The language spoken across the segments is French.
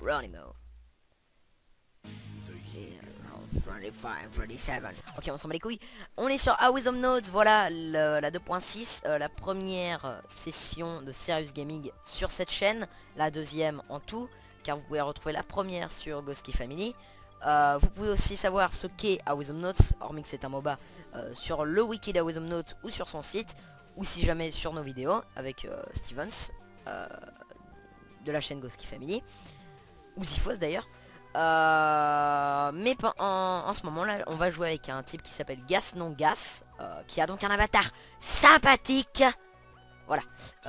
Ronimo. 35, 37. Ok, on s'en bat les couilles. On est sur A Wisdom Notes, voilà la 2.6, euh, la première session de Serious Gaming sur cette chaîne, la deuxième en tout, car vous pouvez retrouver la première sur Ghoski Family. Euh, vous pouvez aussi savoir ce qu'est A Wisdom Notes, hormis que c'est un MOBA, euh, sur le wiki d'A Wisdom Notes ou sur son site, ou si jamais sur nos vidéos avec euh, Stevens de la chaîne Ghoski Family, ou Zifos d'ailleurs. Mais en, ce moment là on va jouer avec un type qui s'appelle Gas non Gas qui a donc un avatar sympathique. Voilà.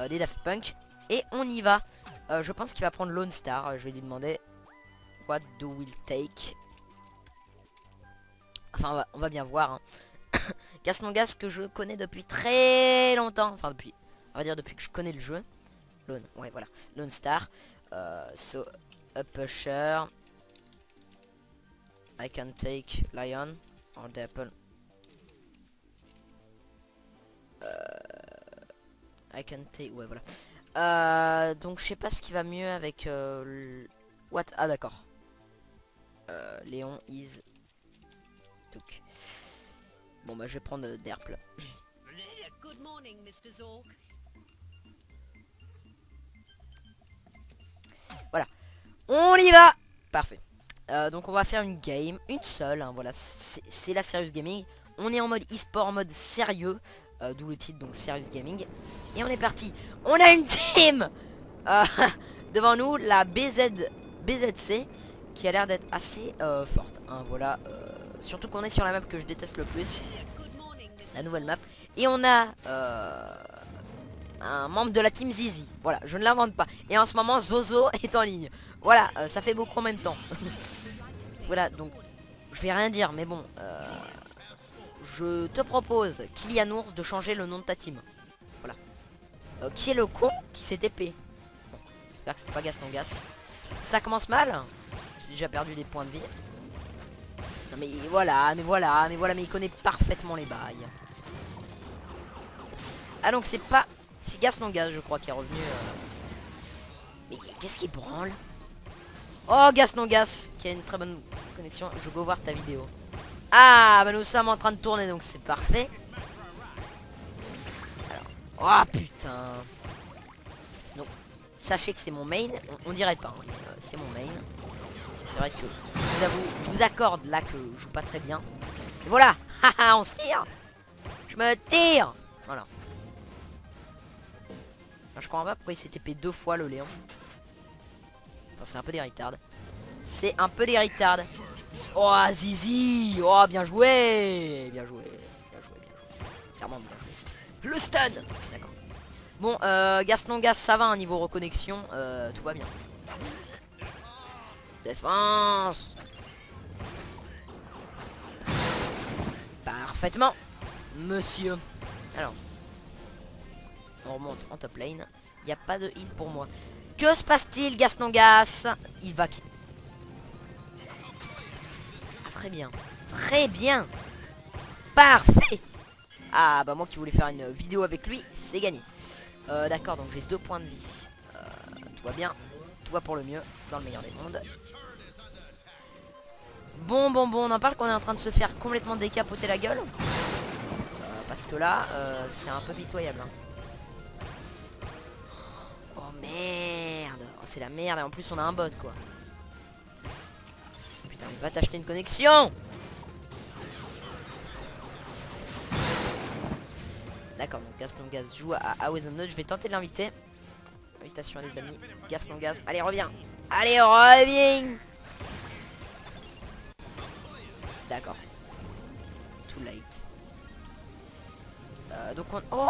Des Daft Punk. Et on y va. Je pense qu'il va prendre Lone Star. Je vais lui demander what do we take enfin on va, bien voir hein. Gas non Gas que je connais depuis très longtemps enfin depuis on va dire depuis que je connais le jeu Lone ouais voilà Lone Star Euh, so a pusher I can take lion or the apple. Euh, I can take... Ouais, voilà. Euh, donc, je sais pas ce qui va mieux avec... What? Ah, d'accord. Euh, Léon is... Took. Bon, bah, je vais prendre euh, Derple. Good morning, Mr. Zork. On y va Parfait. Euh, donc on va faire une game, une seule, hein, voilà, c'est c'est la Serious Gaming. On est en mode e-sport, en mode sérieux, euh, d'où le titre, donc Serious Gaming. Et on est parti. On a une team Euh, Devant nous, la BZ, BZC, qui a l'air d'être assez euh, forte. hein, voilà, euh, surtout qu'on est sur la map que je déteste le plus, la nouvelle map. Et on a euh, un membre de la team Zizi. Voilà, je ne l'invente pas. Et en ce moment, Zozo est en ligne. Voilà, euh, ça fait beaucoup en même temps. voilà, donc je vais rien dire, mais bon, je te propose, Kylian Ours, de changer le nom de ta team. Voilà. Qui est le con qui s'est Bon, J'espère que c'était pas Gaston Gas. Ça commence mal. J'ai déjà perdu des points de vie. Non mais voilà, mais voilà, mais voilà, mais il connaît parfaitement les bails. Ah donc c'est pas... C'est Gaston Gaz je crois qui est revenu. euh. Mais qu'est-ce qui branle? Oh Gaston Gas qui a une très bonne connexion. Je go voir ta vidéo. Ah bah nous sommes en train de tourner donc c'est parfait. Alors. Oh putain. Donc sachez que c'est mon main. On, dirait pas. hein, euh, c'est mon main. C'est vrai que je vous avoue, je vous accorde là que je joue pas très bien. Et voilà. Haha on se tire. Je me tire. Voilà. Je comprends pas pourquoi il s'est TP deux fois le Léon. Enfin, c'est un peu des retards. C'est un peu des retards. Oh, Zizi Oh, bien joué Bien joué. Bien joué, bien joué. Clairement bien joué. Le stun D'accord. Bon, euh, Gaston Gas, ça va, un niveau reconnexion. euh, tout va bien. Défense Parfaitement Monsieur Alors, on remonte en top lane. Il n'y a pas de heal pour moi. Que se passe-t-il, Gaston Gas Il va quitter. Ah, très bien. Très bien. Parfait. Ah, bah moi qui voulais faire une vidéo avec lui, c'est gagné. Euh, D'accord, donc j'ai deux points de vie. Euh, tout va bien. Va pour le mieux, dans le meilleur des mondes. Bon, bon, bon, on en parle qu'on est en train de se faire complètement décapoter la gueule. Euh, parce que là, euh, c'est un peu pitoyable. hein. Oh merde oh, C'est la merde et en plus on a un bot quoi. Putain mais va t'acheter une connexion D'accord donc Gaston Gaz joue à, Note. Je vais tenter de l'inviter. Invitation à des amis. Gaston Gaz. Allez reviens Allez reviens D'accord. Too late. Euh, donc on... Oh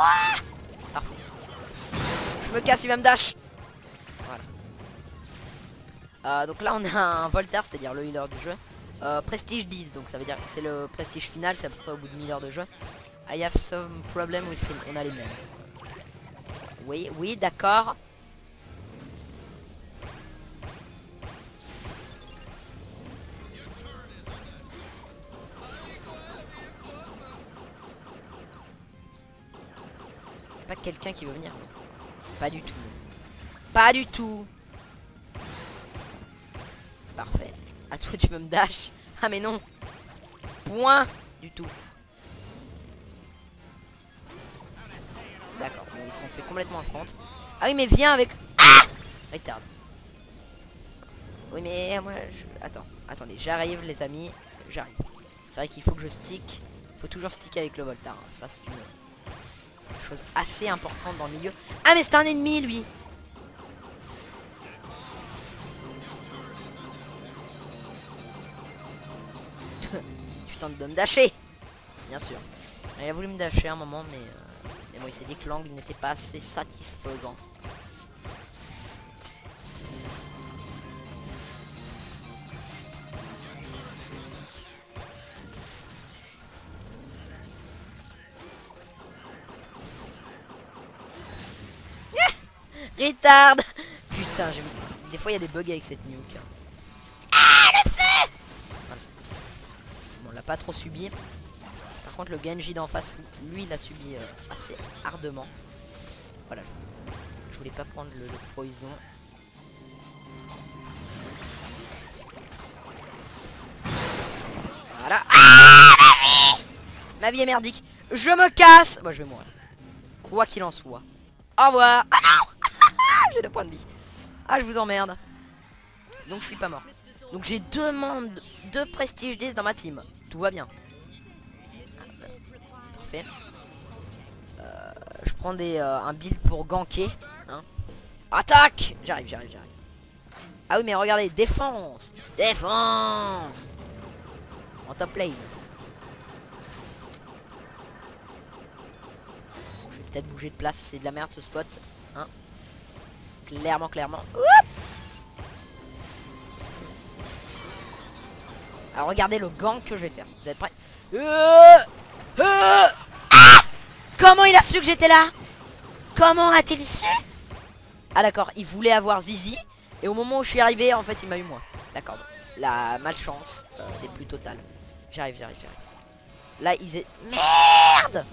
Parfait. Je me casse, il va me dash. Voilà. Euh, donc là on a un Voltaire, c'est-à-dire le healer du jeu. Euh, prestige 10, donc ça veut dire que c'est le prestige final, c'est à peu près au bout de 1000 heures de jeu. I have some problem with team. On a les mêmes. Oui, oui, d'accord. Quelqu'un qui veut venir Pas du tout. Pas du tout. Parfait. À toi, tu veux me dash Ah, mais non. Point du tout. D'accord, ils sont fait complètement instant. Ah oui, mais viens avec... Ah. Oui, mais moi, je... Attends, attendez, j'arrive, les amis. J'arrive. C'est vrai qu'il faut que je stick. faut toujours sticker avec le Voltar. hein. Ça, c'est une chose assez importante dans le milieu. Ah, mais c'est un ennemi, lui tentes de me dasher Bien sûr. Il a voulu me dasher un moment, mais... euh, Mais bon, il s'est dit que l'angle n'était pas assez satisfaisant. Retard Putain, j'ai... Des fois, il y a des bugs avec cette nuke. hein. Ah, le feu Voilà. Bon, on l'a pas trop subi. Par contre, le Genji d'en face, lui, il l'a subi euh, assez ardemment. Voilà. Je voulais pas prendre le, le poison. Voilà. Ah, ma vie Ma vie est merdique. Je me casse Moi, je vais mourir. Quoi qu'il en soit. Au revoir. Ah non deux Ah, je vous emmerde. Donc, je suis pas mort. Donc, j'ai deux membres, deux prestige 10 dans ma team. Tout va bien. Requires Parfait. Euh, je prends des, euh, un build pour ganker. Hein. Attaque J'arrive, j'arrive, j'arrive. Ah oui, mais regardez, défense Défense En top lane. Je vais peut-être bouger de place, c'est de la merde ce spot. Clairement, clairement. Alors regardez le gank que je vais faire. Vous êtes prêts Euh Euh Ah Comment il a su que j'étais là Comment a-t-il su Ah d'accord, il voulait avoir Zizi. Et au moment où je suis arrivé, en fait, il m'a eu moi. D'accord. La malchance euh, des plus totales. J'arrive, j'arrive, j'arrive. Là, ils étaient... Merde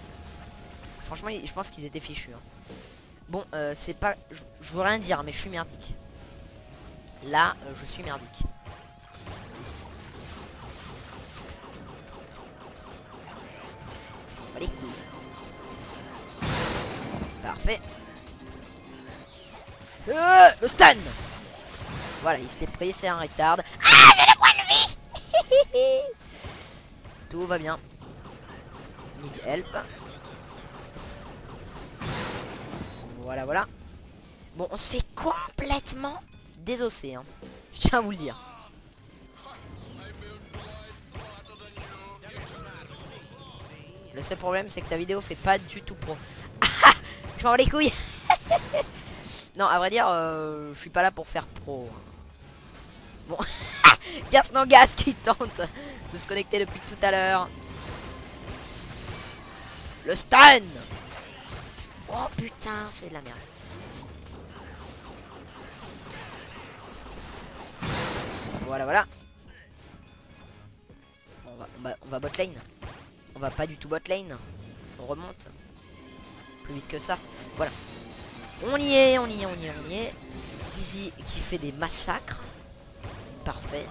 Franchement, je pense qu'ils étaient fichus. hein. Bon, euh, c'est pas... Je veux rien dire, mais je suis merdique. Là, euh, je suis merdique. Couilles. Parfait. Euh, le stun Voilà, il s'est pris, c'est un retard. Ah, j'ai le point de vie Tout va bien. Need help. Voilà. Bon, on se fait complètement désosser. Hein. Je tiens à vous le dire. Le seul problème, c'est que ta vidéo fait pas du tout pro. Je m'en les couilles. non, à vrai dire, euh, je suis pas là pour faire pro. hein. Bon, Gersnangas qui tente de se connecter depuis tout à l'heure. Le stun Oh putain, c'est de la merde. Voilà, voilà. On va, va, on va bot lane. On va pas du tout bot lane. On remonte. Plus vite que ça. Voilà. On y est, on y est, on y est, on y est. Zizi qui fait des massacres. Parfait.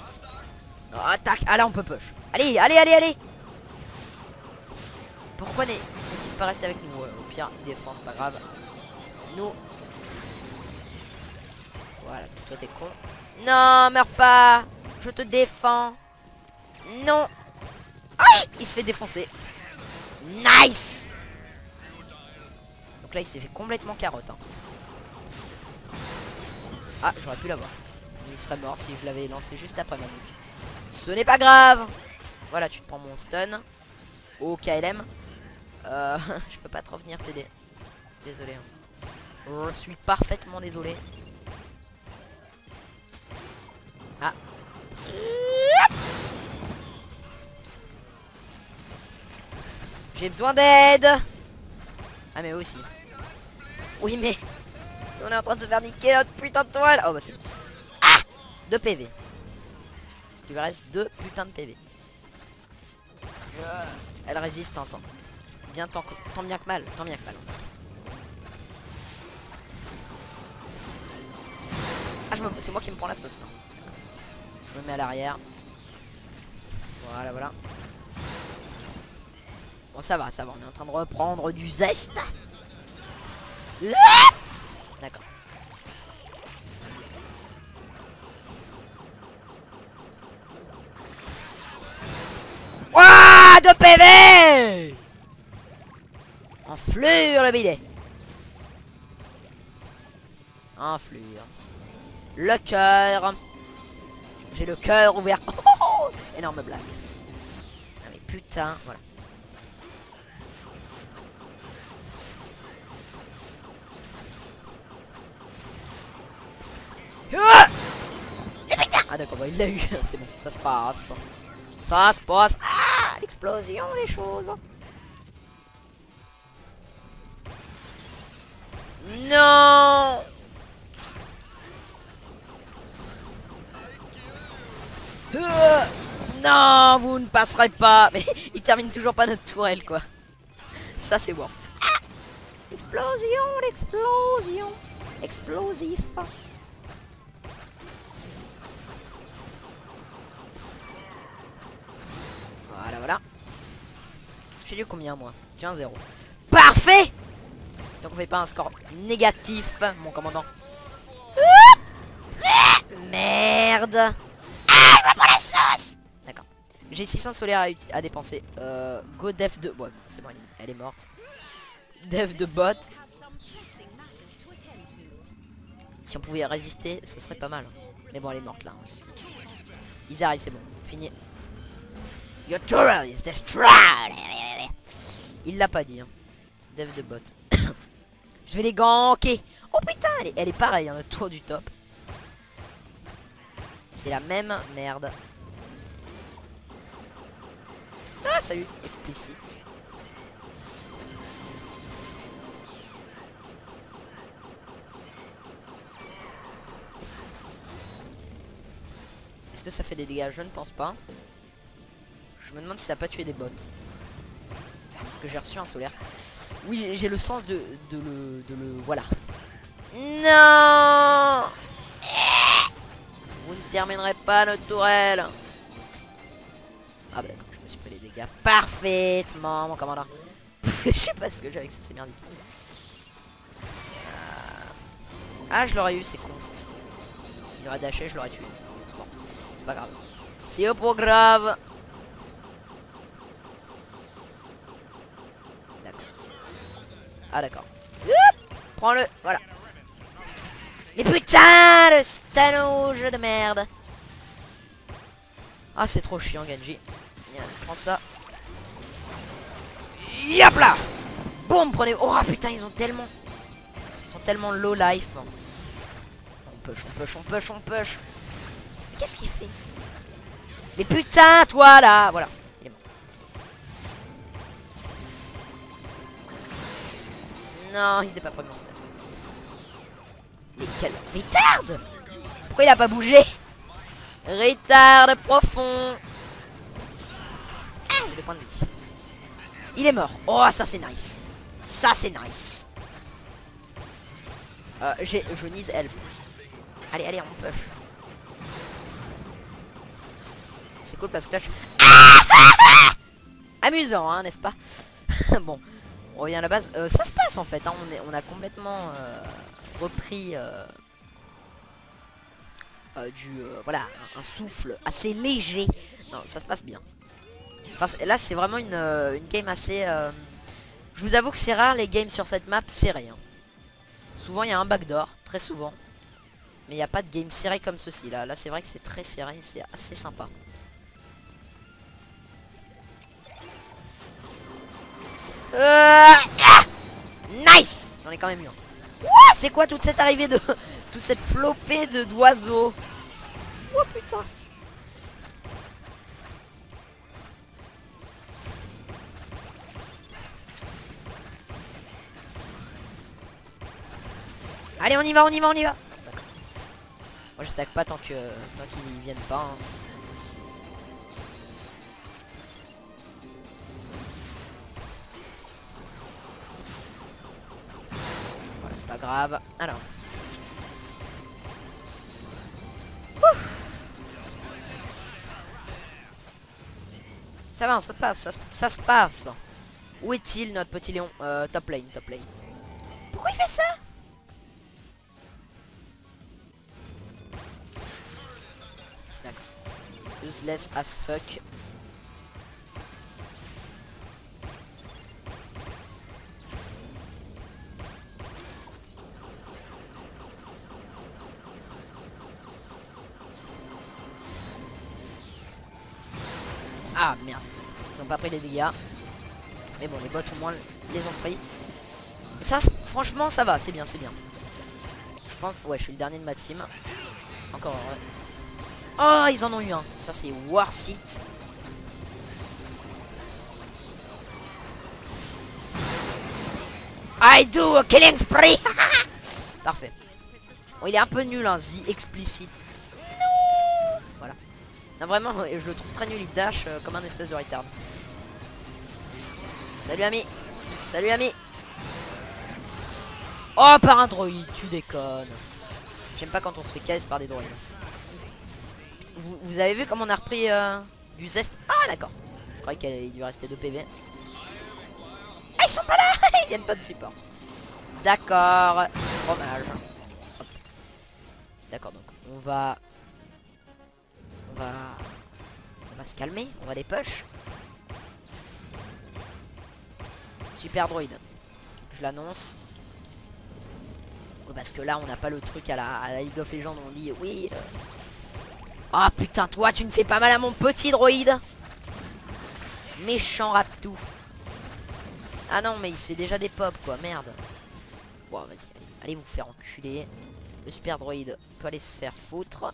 Oh, attaque Ah là on peut push. Allez, allez, allez, allez Pourquoi n'est- n'est-il pas resté avec nous pire, il pas grave. Nous. Voilà, toi t'es con. Non, meurs pas Je te défends. Non Aïe Il se fait défoncer. Nice Donc là, il s'est fait complètement carotte. hein. Ah, j'aurais pu l'avoir. Il serait mort si je l'avais lancé juste après ma nuque. Ce n'est pas grave Voilà, tu te prends mon stun. Au KLM. Euh, je peux pas te revenir t'aider. Désolé. hein. Je suis parfaitement désolé. Ah. J'ai besoin d'aide Ah mais aussi. Oui mais... On est en train de se faire niquer notre putain de toile Oh bah c'est bon. Ah 2 PV. Il lui reste 2 putains de PV. Elle résiste tant, tant tant, tant bien que mal. Tant bien que mal. Ah, c'est moi qui me prends la sauce. Non. Je me mets à l'arrière. Voilà, voilà. Bon, ça va, ça va. On est en train de reprendre du zeste. D'accord. Ah, de PV Enflure le bidet. Enflure. Le cœur. J'ai le cœur ouvert. Oh, oh, oh. Énorme blague. Ah mais putain, voilà. Ah putain Ah d'accord, bah, il l'a eu. C'est bon, ça se passe. Ça se passe. Ah L'explosion des choses. Non Non, vous ne passerez pas. Mais il termine toujours pas notre tourelle, quoi. Ça, c'est worst. Ah Explosion, l'explosion. Explosif. Voilà, voilà. J'ai eu combien, moi? J'ai un 0. Parfait Donc on fait pas un score négatif, mon commandant. Merde Ah, je me prends la sauce D'accord. J'ai 600 solaires à, dépenser. Euh, go def de... Ouais, c'est bon, elle est, morte. Def de bot. Si on pouvait résister, ce serait pas mal. Mais bon, elle est morte là. Ils arrivent, c'est bon. Fini. Your turret is destroyed. Il l'a pas dit. Hein. Dev de bot. Je vais les ganker. Oh putain, elle est, pareille, hein, le tour du top. C'est la même merde. Ah, salut, explicite. Est-ce que ça fait des dégâts? Je ne pense pas. Je me demande si ça n'a pas tué des bots. Parce que j'ai reçu un solaire. Oui, j'ai le sens de, le, de le... Voilà. Non Vous ne terminerez pas notre tourelle. Ah bah je me suis pris les dégâts parfaitement, mon commandant. je sais pas ce que j'ai avec ça, c'est merdique. Euh, Ah, je l'aurais eu, c'est con. Il aurait dashé, je l'aurais tué. Bon, c'est pas grave. C'est pas grave. Ah d'accord. Prends-le, voilà. Mais putain, le stanouge de merde. Ah, c'est trop chiant, Genji. Viens, prends ça. Yop là Boum, prenez... Oh putain, ils ont tellement... Ils sont tellement low life. On push, on push, on push, on push. Qu'est-ce qu'il fait? Mais putain, toi là Voilà. Non, il s'est pas stun. Mais quel retard Pourquoi il a pas bougé? Retard profond Ah, vie. Il est mort. Oh, ça c'est nice. Ça c'est nice. Euh, j'ai, je need help. Allez, allez, on push. C'est cool parce que là je... Amusant, hein, n'est-ce pas? Bon, on revient à la base. Euh, ça se passe en fait, hein, on, a complètement euh, repris euh, du... voilà, un, souffle assez léger. Non, ça se passe bien. Là, c'est vraiment une, game assez... Je vous avoue que c'est rare les games sur cette map serrées. hein. Souvent, il y a un backdoor, très souvent. Mais il n'y a pas de game serré comme ceci. Là c'est vrai que c'est très serré, c'est assez sympa. Euh, ah nice J'en ai quand même eu un. C'est quoi toute cette arrivée de... toute cette flopée de d'oiseaux? Oh putain Allez on y va, on y va, on y va. Moi j'attaque pas tant que tant qu'ils viennent pas. hein. Alors. Ça va, ça se passe, ça, se passe. Où est-il notre petit Léon? Euh, Top lane, top lane. Pourquoi il fait ça? D'accord. Useless as fuck. Ah merde, ils ont, pas pris les dégâts. Mais bon, les bots au moins les ont pris. Ça, franchement, ça va, c'est bien, c'est bien. Je pense, ouais, je suis le dernier de ma team. Encore. Oh, ils en ont eu un. Ça, c'est it. I do a killing spree Parfait. Bon, il est un peu nul, hein, The Explicit. Non vraiment, je le trouve très nul, il dash euh, comme un espèce de retard. Salut, ami Salut, ami Oh, par un droïde, tu déconnes. J'aime pas quand on se fait caisse par des droïdes. Vous, vous avez vu comme on a repris euh, du zest Ah, d'accord. Je croyais qu'il lui restait 2 PV. Ah, ils sont pas là Ils viennent pas de support. D'accord. Fromage. D'accord, donc on va... On va... Se calmer, on va les push. Super droïde. Je l'annonce. Parce que là, on n'a pas le truc à la, à League of Legends où on dit oui. euh. Ah putain, toi, tu ne fais pas mal à mon petit droïde. Méchant Raptou. Ah non, mais il se fait déjà des pops, quoi. Merde. Bon, vas-y, allez, allez vous faire enculer. Le super droïde peut aller se faire foutre.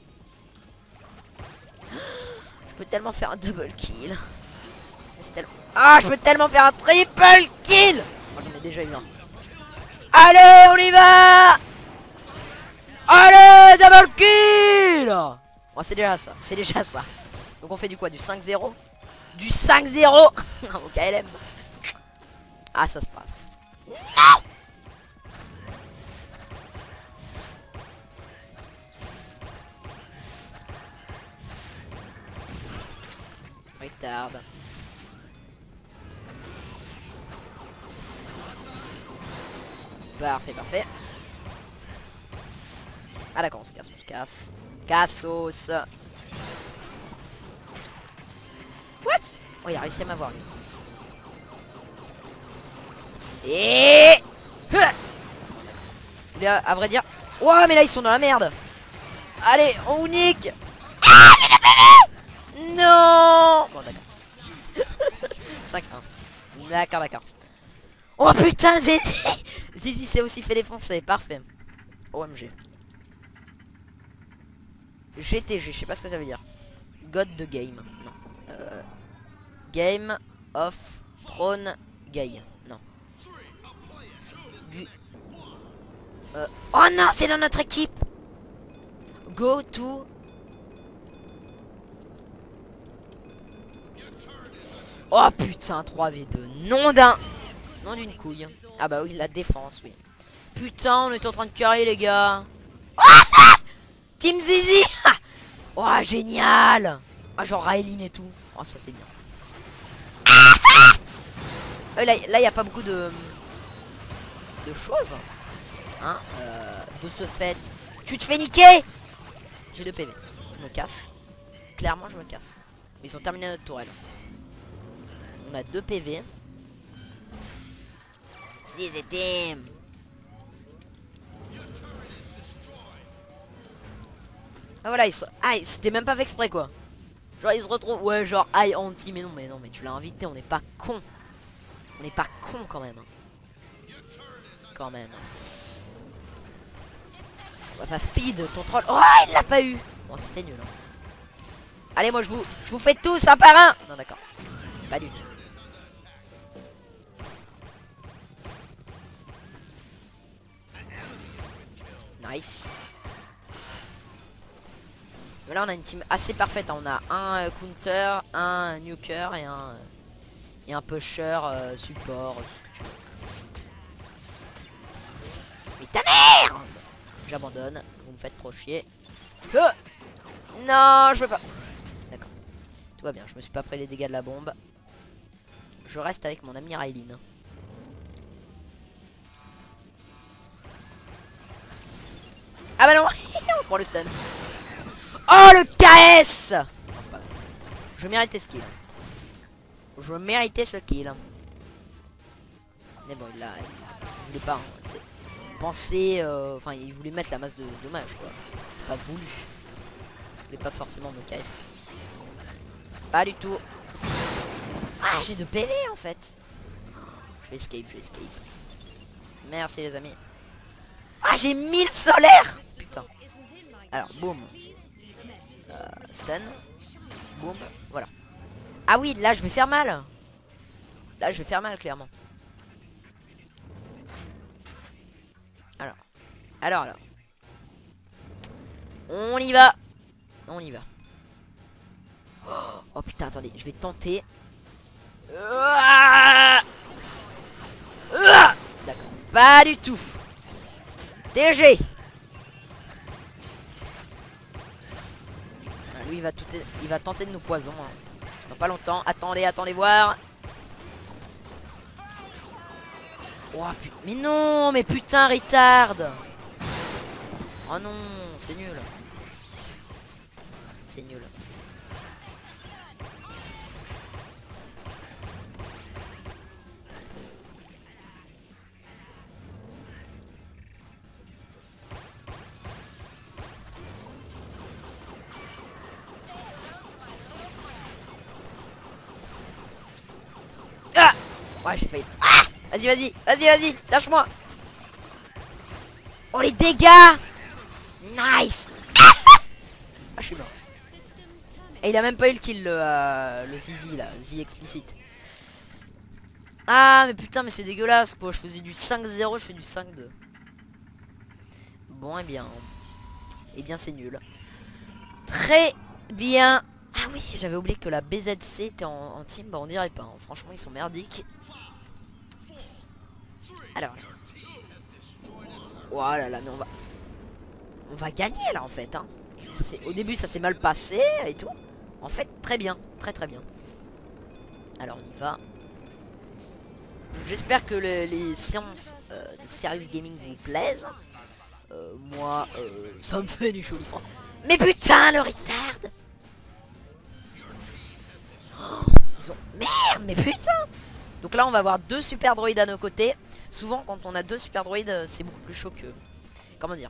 Je peux tellement faire un double kill. Ah, je peux tellement faire un triple kill Moi, j'en ai déjà eu un. Allez, on y va Allez, double kill Bon, c'est déjà ça, c'est déjà ça. Donc on fait du quoi? Du 5-0 Du 5-0 Au KLM. Ah, ça se passe. Non Retard. Parfait, parfait. Ah d'accord, on se casse, on se casse. Cassos. What? Oh, il a réussi à m'avoir lui. Et... Voulais, à, vrai dire... Ouah, mais là, ils sont dans la merde. Allez, on nique. Ah, PV Bon, d'accord. 5-1. D'accord, d'accord. Oh putain, Zizi Zizi s'est aussi fait défoncer, parfait. OMG. GTG, je sais pas ce que ça veut dire. God de game. Non. Euh, game of Throne Gay. Non. Gu- Euh, oh non, c'est dans notre équipe Go to... Oh putain, 3v2. Nom d'un... Nom d'une couille. Ah bah oui, la défense, oui. Putain, on est en train de carrer, les gars. Team Zizi Oh, génial Ah, genre Raeline et tout. Oh, ça, c'est bien. Euh, là, il n'y a pas beaucoup de... De choses. Hein euh, De ce fait... Tu te fais niquer J'ai 2 PV. Je me casse. Clairement, je me casse. Ils ont terminé notre tourelle. On a 2 PV. Ah voilà, ils sont... Ah, c'était même pas fait exprès quoi. Genre ils se retrouvent... Ouais, genre aïe anti, mais non, mais non, mais tu l'as invité, on n'est pas con. On n'est pas con quand même. Quand même. On va pas feed ton troll. Oh, il l'a pas eu. Bon, c'était nul. hein. Allez, moi je vous, je vous fais tous un par un. Non, d'accord. Pas du tout. Mais là on a une team assez parfaite. hein. On a un euh, counter, un nuker et un et un pusher euh, support, tout ce que tu veux. Ta mère J'abandonne. Vous me faites trop chier. Non, je veux pas. D'accord. Tout va bien, je me suis pas pris les dégâts de la bombe. Je reste avec mon ami Raylin. Ah bah non On se prend le stun. Oh le KS. Je méritais ce kill. Je méritais ce kill. Mais bon, il l'a... Il voulait pas. hein, Penser... euh, Enfin, il voulait mettre la masse de dommage, quoi. C'est pas voulu. Il voulait pas forcément me KS. Pas du tout. Ah, j'ai de PV en fait. Je vais escape, je vais escape. Merci les amis. Ah, j'ai 1000 solaires Alors, boum. Euh, stun. Boum. Voilà. Ah oui, là, je vais faire mal. Là, je vais faire mal, clairement. Alors. Alors, alors. On y va. On y va. Oh putain, attendez, je vais tenter. D'accord. Pas du tout. DG. Il va, tout tenter de nous poison. hein. Dans pas longtemps. Attendez, attendez voir. Oh, pu- mais non, mais putain, retard. Oh non, c'est nul. C'est nul. Ouais, j'ai failli. Ah Vas-y, vas-y, vas-y, vas-y, lâche-moi. Oh, les dégâts Nice Ah, je suis mort. Et il a même pas eu le kill, le, euh, le Zizi, là, Z explicite. Ah, mais putain, mais c'est dégueulasse, quoi. Je faisais du 5-0, je fais du 5-2. Bon, eh bien. Eh bien, c'est nul. Très bien. Ah oui, j'avais oublié que la BZC était en, en team. Bah, on dirait pas. hein. Franchement, ils sont merdiques. Alors. Oh là là, mais on va... On va gagner, là, en fait. Hein. Au début, ça s'est mal passé et tout. En fait, très bien. Très, très bien. Alors, on y va. J'espère que le- les séances euh, de Serious Gaming vous plaisent. Euh, moi, euh, ça me fait du chaud du froid. Mais putain, le retard Oh, Ils ont... Merde, mais putain Donc là, on va avoir deux super droïdes à nos côtés. Souvent, quand on a deux super droïdes, euh, c'est beaucoup plus chaud que... Comment dire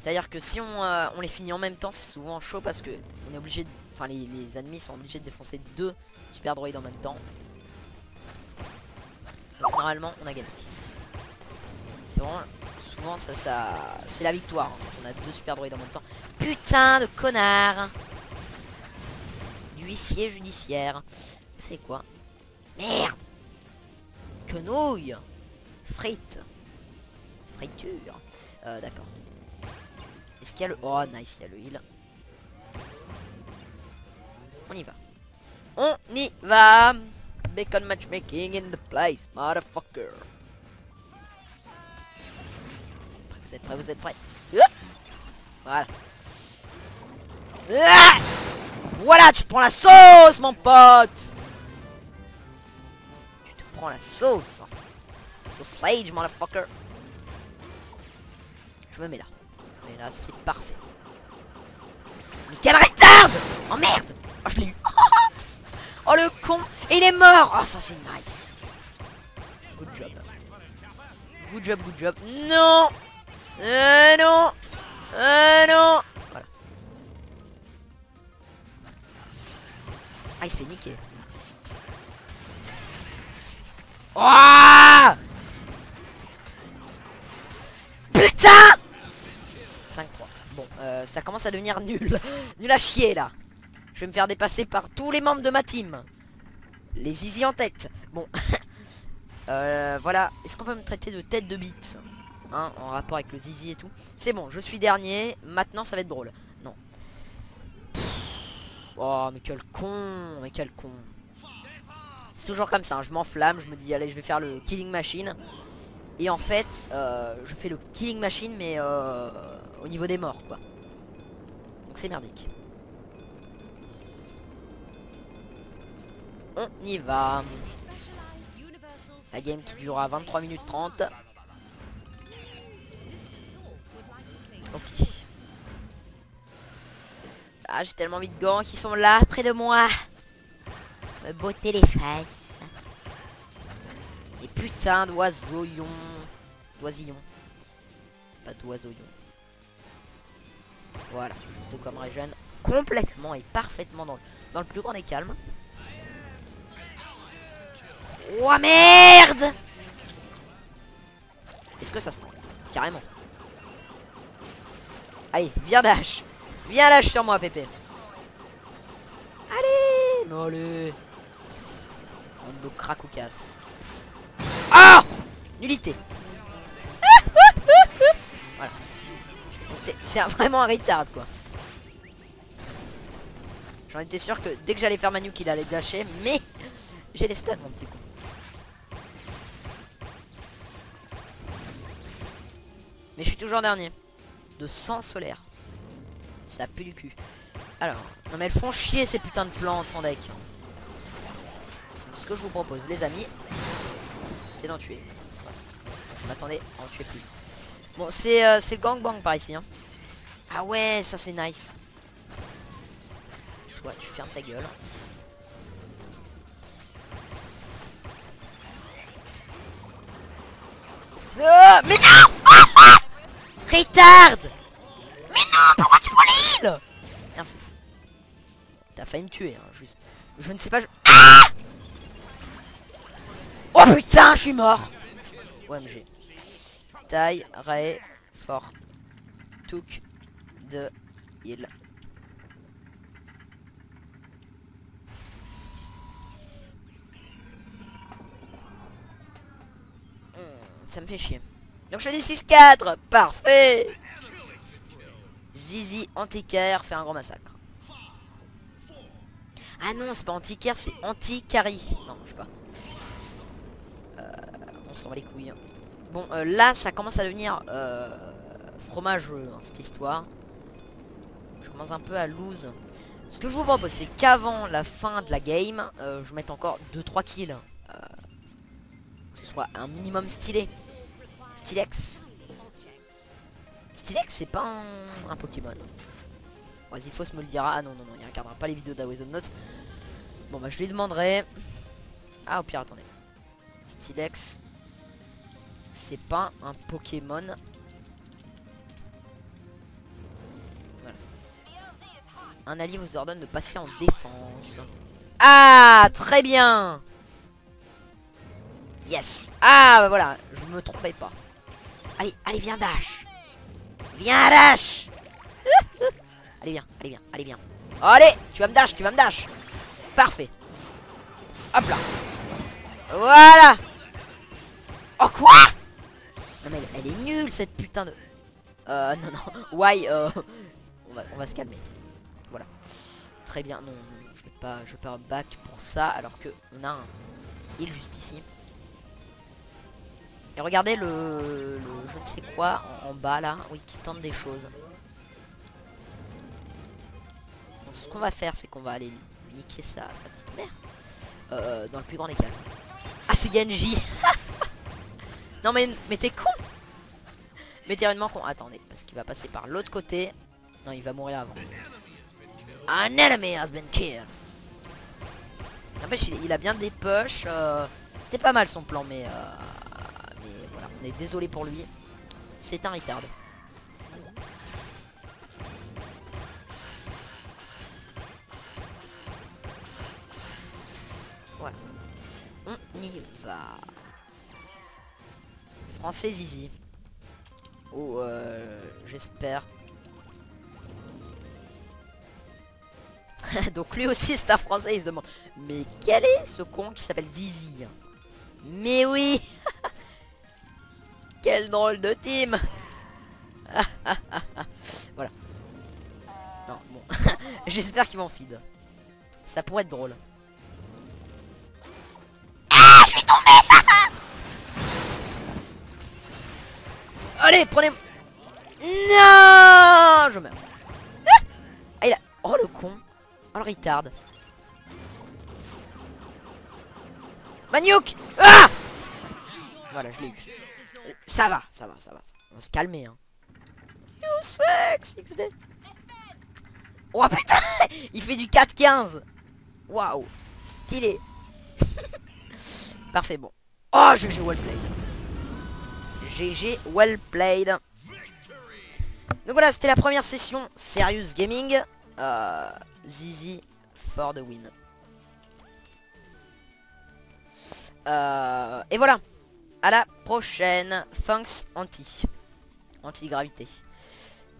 C'est-à-dire que si on, euh, on les finit en même temps, c'est souvent chaud parce que on est obligé. Enfin, les, ennemis sont obligés de défoncer deux super droïdes en même temps. Normalement, on a gagné. C'est vraiment... Souvent, ça. C'est la victoire. hein, quand on a deux super droïdes en même temps. Putain de connard Huissier judiciaire. C'est quoi? Merde Quenouille Frites Friture euh, D'accord. Est-ce qu'il y a le... Oh, nice, il y a le heal. On y va. On y va Bacon matchmaking in the place, motherfucker. Vous êtes prêts, vous êtes prêts, vous êtes prêts Voilà. Ah voilà, tu prends la sauce, mon pote Tu te prends la sauce. Sausage, motherfucker. Je me mets là. Mais là, c'est parfait. Mais quel retard Oh merde! Oh, je l'ai eu. Oh le con! Et il est mort! Oh ça c'est nice. Good job. Good job, good job. Non! Euh non! Euh non! Ah il se fait niquer. Oh Putain 5-3 Bon, euh, ça commence à devenir nul Nul à chier là je vais me faire dépasser par tous les membres de ma team. Les easy en tête. Bon. euh, voilà. Est-ce qu'on peut me traiter de tête de bite hein, En rapport avec le zizi et tout? C'est bon, je suis dernier. Maintenant, ça va être drôle. Non. Oh, mais quel con. Mais quel con. C'est toujours comme ça. hein, Je m'enflamme. Je me dis, allez, je vais faire le killing machine. Et en fait, euh, je fais le killing machine, mais euh, au niveau des morts, quoi. Donc c'est merdique. on y va. La game qui durera 23 minutes 30. This resort would like to place Ok. Ah, j'ai tellement envie de gants qui sont là, près de moi. Me botter les fesses. Et putain d'oiseaux-ions. D'oisillons. Pas d'oiseaux-ions. Voilà. Tout comme régène complètement et parfaitement dans le, dans le plus grand des calmes. Oh merde Est-ce que ça se tente? Carrément. Allez, viens dash Viens dash sur moi, Pépé Allez Mais allez de crack ou casse. Ah Nullité Voilà. C'est vraiment un retard, quoi. J'en étais sûr que dès que j'allais faire Manu qu'il allait dasher, mais j'ai les stuns, mon petit coup. Mais je suis toujours dernier. De 100 solaire. Ça pue du cul. Alors, non mais elles font chier ces putains de plantes sans deck. Donc, ce que je vous propose, les amis, d'en tuer. Voilà. Je en tuer plus. Bon, c'est euh, le gangbang par ici. Hein. Ah ouais, ça c'est nice. Toi, tu fermes ta gueule. Ah, mais non Ah, ah Retard Mais non, pourquoi tu prends l'île Merci. T'as failli me tuer, hein, juste. Je ne sais pas... je- oh putain, je suis mort OMG. Taille, Ray, fort. Took, de, il. Hmm, Ça me fait chier. Donc je dis 6-4 Parfait Zizi anti-care fait un gros massacre. Ah non, c'est pas anti-care, c'est anti-carry. Non, je sais pas. Euh, les couilles. Bon, euh, là, ça commence à devenir euh, fromageux, hein, cette histoire. Je commence un peu à lose. Ce que je vous propose, c'est qu'avant la fin de la game, euh, je mette encore 2-3 kills. Euh, que ce soit un minimum stylé. Stylex. Stylex, c'est pas un, Pokémon. Vas-y, Fauss me le dira. Ah non, non, non, il regardera pas les vidéos d'Awesome Notes. Bon, bah, je lui demanderai. Ah, au pire, attendez. Stylex. C'est pas un Pokémon. Voilà. Un allié vous ordonne de passer en défense. Ah, très bien. Yes. Ah, bah voilà, je me trompais pas. Allez, allez, viens Dash. Viens Dash. allez, viens, allez, viens, allez, viens. Allez, tu vas me dash, tu vas me dash. Parfait. Hop là. Voilà. Oh quoi? Non mais elle, est nulle cette putain de... Euh, non, non. Why euh, on, va, se calmer. Voilà. Très bien. Non, je vais pas, je vais pas back pour ça alors que on a un heal juste ici. Et regardez le, je ne sais quoi en, bas là, oui, qui tente des choses. Donc ce qu'on va faire, c'est qu'on va aller niquer sa, sa petite mère. Euh, dans le plus grand des cas. Ah c'est Genji Non mais, mais t'es con Mais t'es réellement con. Attendez, parce qu'il va passer par l'autre côté. Non, il va mourir avant. An enemy has been killed. N'empêche, il, il a bien des push. euh, C'était pas mal son plan, mais, euh, mais voilà, on est désolé pour lui. C'est un retard. Voilà. On y va. Français Zizi. Oh, euh, j'espère. Donc lui aussi c'est un français, il se demande Mais quel est ce con qui s'appelle Zizi? Mais oui Quel drôle de team Voilà. Non, bon. J'espère qu'ils vont feed. Ça pourrait être drôle. Allez, prenez... Non Je meurs. Ah, il a... Oh le con Oh le retard. Maniok Ah Voilà, je l'ai eu. Ça va, ça va, ça va. On va se calmer, hein. You sex XD. Oh putain Il fait du 4-15 Waouh Stylé Parfait, bon. Oh, GG well played. GG well played. Donc voilà, c'était la première session Serious Gaming. Euh, Zizi for the win. Euh, et voilà. À la prochaine. Funks anti. Anti-gravité.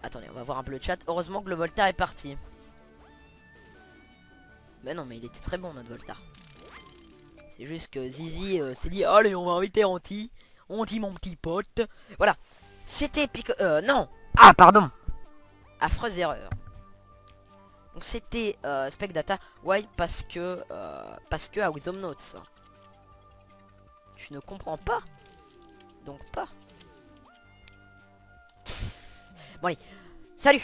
Attendez, on va voir un peu le chat. Heureusement que le Voltaire est parti. Mais non, mais il était très bon notre Voltaire. C'est juste que Zizi euh, s'est dit Allez, on va inviter Anti. Anti, mon petit pote. Voilà. C'était Pico... Euh, non Ah, pardon Affreuse erreur. Donc c'était euh, Spec Data. Ouais, parce que... Euh, parce que à Wisdom Notes. Tu ne comprends pas Donc pas. Bon allez. Salut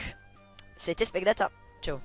C'était Spec Data. Ciao.